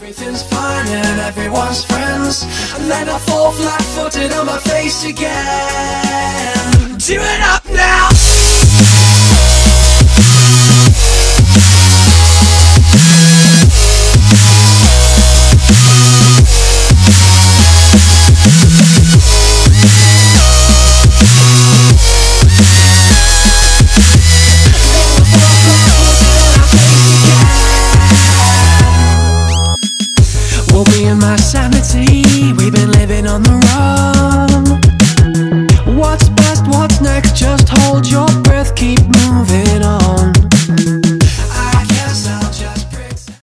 Everything's fine and everyone's friends. And then I fall flat-footed on my face again for and my sanity. We've been living on the run. What's best, what's next? Just hold your